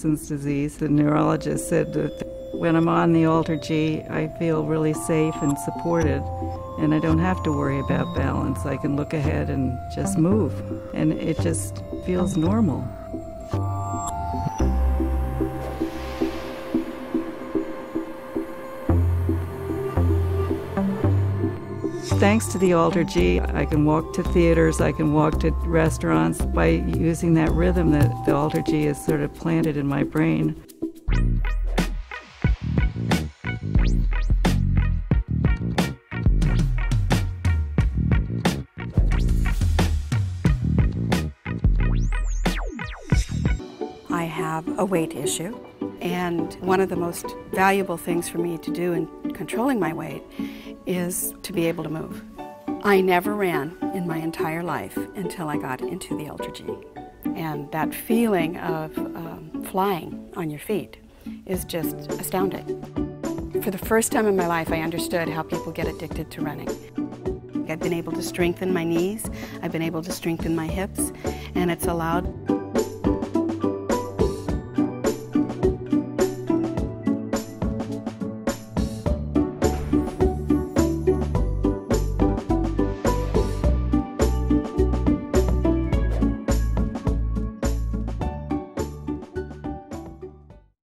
Parkinson's disease. The neurologist said that when I'm on the AlterG, I feel really safe and supported, and I don't have to worry about balance. I can look ahead and just move, and it just feels normal. Thanks to the AlterG, I can walk to theaters, I can walk to restaurants by using that rhythm that the AlterG is sort of planted in my brain. I have a weight issue, and one of the most valuable things for me to do in controlling my weight is to be able to move. I never ran in my entire life until I got into the AlterG. And that feeling of um, flying on your feet is just astounding. For the first time in my life, I understood how people get addicted to running. I've been able to strengthen my knees, I've been able to strengthen my hips, and it's allowed